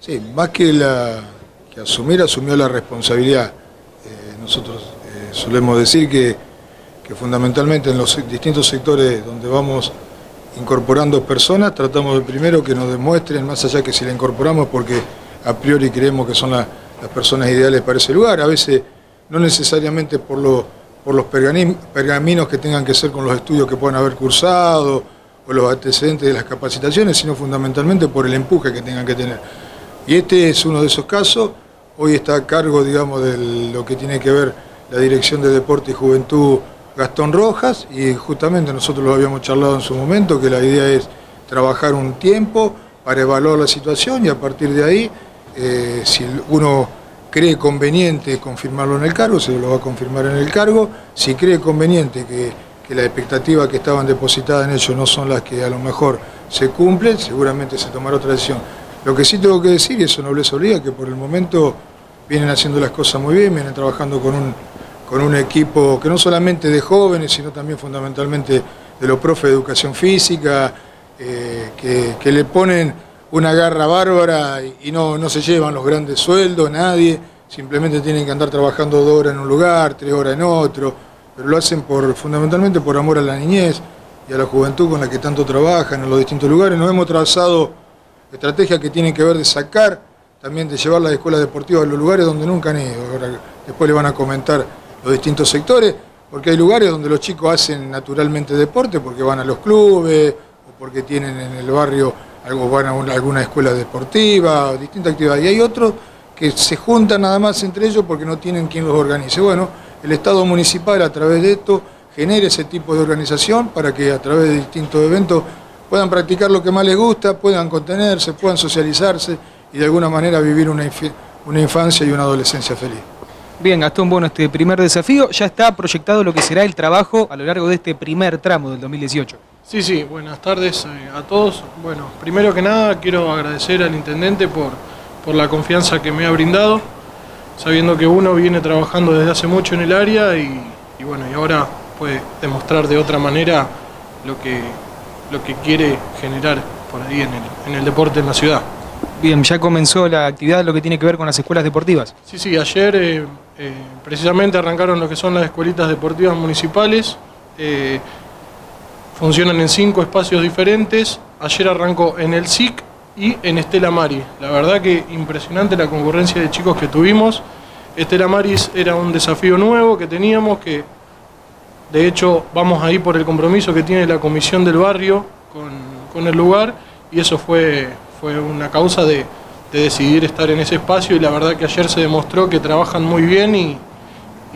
Sí, más que, la, que asumir, asumió la responsabilidad. Eh, nosotros eh, solemos decir que, que fundamentalmente en los distintos sectores donde vamos incorporando personas, tratamos de primero que nos demuestren, más allá que si la incorporamos porque a priori creemos que son las personas ideales para ese lugar, a veces no necesariamente por, por los pergaminos que tengan que ser con los estudios que puedan haber cursado o los antecedentes de las capacitaciones, sino fundamentalmente por el empuje que tengan que tener. Y este es uno de esos casos, hoy está a cargo, digamos, de lo que tiene que ver la Dirección de Deporte y Juventud Gastón Rojas y justamente nosotros lo habíamos charlado en su momento, que la idea es trabajar un tiempo para evaluar la situación y a partir de ahí, eh, si uno cree conveniente confirmarlo en el cargo, se lo va a confirmar en el cargo, si cree conveniente que, que las expectativas que estaban depositadas en ellos no son las que a lo mejor se cumplen, seguramente se tomará otra decisión. Lo que sí tengo que decir, y eso no les obliga, que por el momento vienen haciendo las cosas muy bien, vienen trabajando con un con un equipo que no solamente de jóvenes, sino también fundamentalmente de los profes de educación física, eh, que, le ponen una garra bárbara y, no, no se llevan los grandes sueldos, nadie, simplemente tienen que andar trabajando dos horas en un lugar, tres horas en otro, pero lo hacen por, fundamentalmente por amor a la niñez y a la juventud con la que tanto trabajan en los distintos lugares. Nos hemos trazado estrategias que tienen que ver de sacar, también de llevar las escuelas deportivas a los lugares donde nunca han ido. después le van a comentar los distintos sectores, porque hay lugares donde los chicos hacen naturalmente deporte, porque van a los clubes, o porque tienen en el barrio algo, van a alguna escuela deportiva, o distintas actividades. Y hay otros que se juntan nada más entre ellos porque no tienen quien los organice. Bueno, el Estado municipal a través de esto genera ese tipo de organización para que a través de distintos eventos puedan practicar lo que más les gusta, puedan contenerse, puedan socializarse y de alguna manera vivir una, una infancia y una adolescencia feliz. Bien, Gastón, bueno, este primer desafío, ya está proyectado lo que será el trabajo a lo largo de este primer tramo del 2018. Sí, sí, buenas tardes eh, a todos. Bueno, primero que nada quiero agradecer al intendente por, por la confianza que me ha brindado, sabiendo que uno viene trabajando desde hace mucho en el área y, bueno, y ahora puede demostrar de otra manera lo que, lo que quiere generar por ahí en el, en el deporte en la ciudad. Bien, ya comenzó la actividad, lo que tiene que ver con las escuelas deportivas. Sí, sí, ayer eh, eh, precisamente arrancaron lo que son las escuelitas deportivas municipales. Eh, funcionan en cinco espacios diferentes. Ayer arrancó en el SIC y en Estela Maris. La verdad que impresionante la concurrencia de chicos que tuvimos. Estela Maris era un desafío nuevo que teníamos, que de hecho vamos ahí por el compromiso que tiene la comisión del barrio con, con el lugar y eso fue, fue una causa de, decidir estar en ese espacio y la verdad que ayer se demostró que trabajan muy bien y,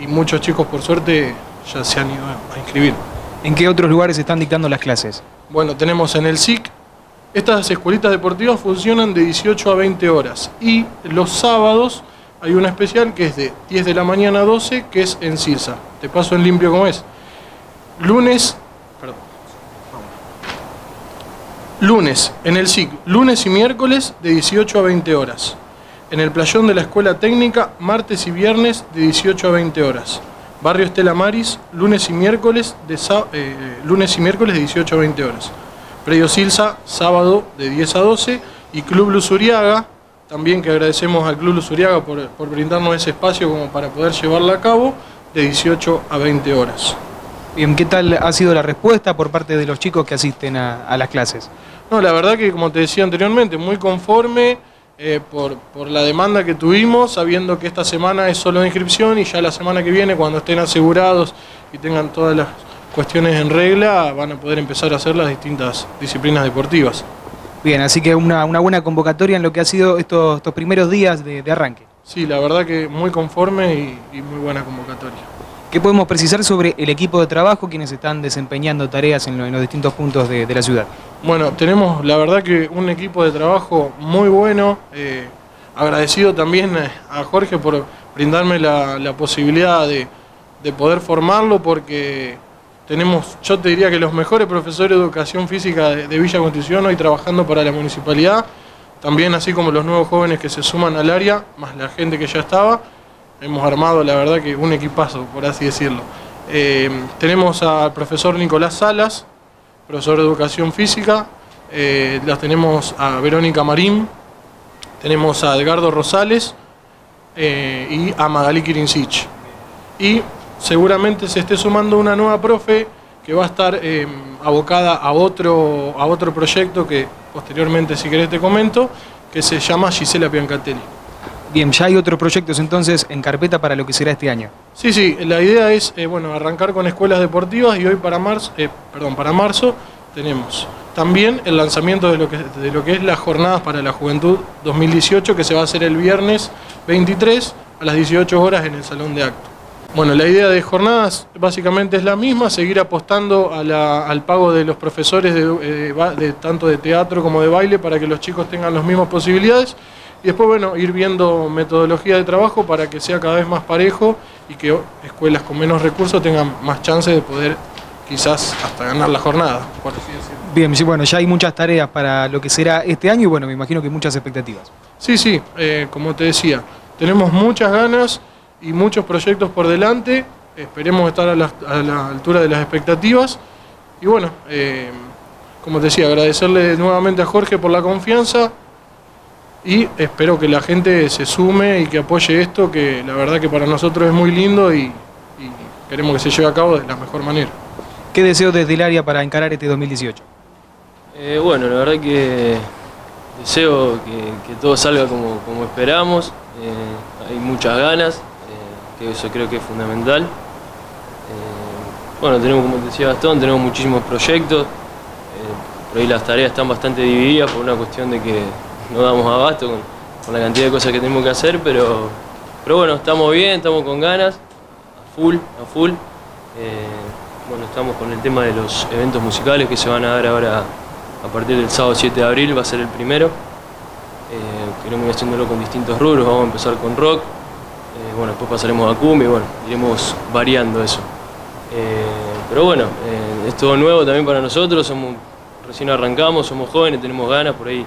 muchos chicos por suerte ya se han ido a inscribir. ¿En qué otros lugares están dictando las clases? Bueno, tenemos en el SIC, estas escuelitas deportivas funcionan de 18 a 20 horas y los sábados hay una especial que es de 10 de la mañana a 12 que es en Cirsa. Te paso en limpio como es. Lunes Lunes, en el SIC, lunes y miércoles de 18 a 20 horas. En el playón de la Escuela Técnica, martes y viernes de 18 a 20 horas. Barrio Estela Maris, lunes y miércoles de, eh, lunes y miércoles de 18 a 20 horas. Predio Silsa, sábado de 10 a 12. Y Club Luzuriaga, también que agradecemos al Club Luzuriaga por, por brindarnos ese espacio como para poder llevarla a cabo, de 18 a 20 horas. Bien, ¿qué tal ha sido la respuesta por parte de los chicos que asisten a las clases? No, la verdad que como te decía anteriormente, muy conforme eh, por, la demanda que tuvimos, sabiendo que esta semana es solo de inscripción y ya la semana que viene, cuando estén asegurados y tengan todas las cuestiones en regla, van a poder empezar a hacer las distintas disciplinas deportivas. Bien, así que una, buena convocatoria en lo que ha sido estos, primeros días de, arranque. Sí, la verdad que muy conforme y muy buena convocatoria. ¿Qué podemos precisar sobre el equipo de trabajo, quienes están desempeñando tareas en, los distintos puntos de, la ciudad? Bueno, tenemos la verdad que un equipo de trabajo muy bueno. Eh, agradecido también eh, a Jorge por brindarme la, posibilidad de, poder formarlo porque tenemos, yo te diría que los mejores profesores de educación física de, de Villa Constitución hoy trabajando para la municipalidad. También así como los nuevos jóvenes que se suman al área, más la gente que ya estaba hemos armado, la verdad, que un equipazo, por así decirlo. Eh, tenemos al profesor Nicolás Salas, profesor de Educación Física, eh, las tenemos a Verónica Marín, tenemos a Edgardo Rosales eh, y a Magali Kirinsich. Y seguramente se esté sumando una nueva profe que va a estar abocada a otro, a otro proyecto que posteriormente, si querés, te comento, que se llama Gisela Piancatelli. Bien, ya hay otros proyectos entonces en carpeta para lo que será este año. Sí, sí, la idea es eh, bueno, arrancar con escuelas deportivas y hoy para marzo, eh, perdón, para marzo tenemos también el lanzamiento de lo, que, de lo que es las jornadas para la juventud 2018 que se va a hacer el viernes 23 a las 18 horas en el Salón de Acto. Bueno, la idea de jornadas básicamente es la misma, seguir apostando al pago de los profesores de, de, tanto de teatro como de baile para que los chicos tengan las mismas posibilidades y después, bueno, ir viendo metodología de trabajo para que sea cada vez más parejo y que escuelas con menos recursos tengan más chances de poder quizás hasta ganar la jornada, por así decirlo. Bien, sí, bueno, ya hay muchas tareas para lo que será este año y bueno, me imagino que muchas expectativas. Sí, sí, eh, como te decía, tenemos muchas ganas y muchos proyectos por delante. Esperemos estar a la, altura de las expectativas. Y bueno, eh, como te decía, agradecerle nuevamente a Jorge por la confianza y espero que la gente se sume y que apoye esto, que la verdad que para nosotros es muy lindo y, queremos que se lleve a cabo de la mejor manera. ¿Qué deseo desde el área para encarar este 2018? Eh, bueno, la verdad que deseo que, todo salga como, como esperamos, eh, hay muchas ganas, que eso creo que es fundamental. Eh, bueno, tenemos, como decía Gastón, tenemos muchísimos proyectos, eh, por ahí las tareas están bastante divididas por una cuestión de que no damos abasto con, la cantidad de cosas que tenemos que hacer, pero, pero bueno, estamos bien, estamos con ganas, a full, a full. Eh, bueno, estamos con el tema de los eventos musicales que se van a dar ahora a partir del sábado 7 de abril, va a ser el primero. queremos ir haciéndolo con distintos rubros, vamos a empezar con rock, eh, bueno, después pasaremos a cumbia bueno, iremos variando eso. Eh, pero bueno, eh, es todo nuevo también para nosotros, somos, recién arrancamos, somos jóvenes, tenemos ganas, por ahí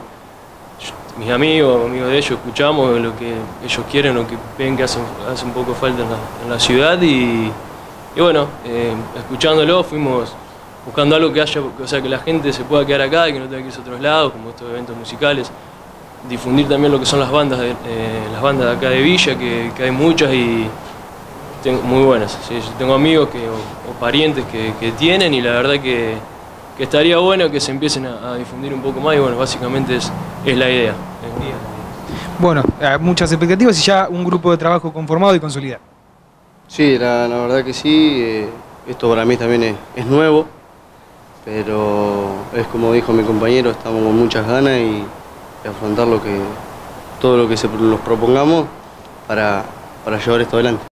mis amigos, amigos de ellos, escuchamos lo que ellos quieren, lo que ven que hace, hace un poco falta en la, ciudad y, bueno, escuchándolo fuimos buscando algo que haya, o sea, que la gente se pueda quedar acá y que no tenga que irse a otros lados, como estos eventos musicales difundir también lo que son las bandas de, eh, las bandas de acá de Villa, que, hay muchas y muy buenas. tengo amigos que, o, parientes que, tienen y la verdad que, estaría bueno que se empiecen a, difundir un poco más y bueno, básicamente es, es la idea. Bueno, eh, muchas expectativas y ya un grupo de trabajo conformado y consolidado. Sí, la, verdad que sí, eh, esto para mí también es, es nuevo, pero es como dijo mi compañero, estamos con muchas ganas y afrontar lo que, todo lo que se, nos propongamos para, para llevar esto adelante.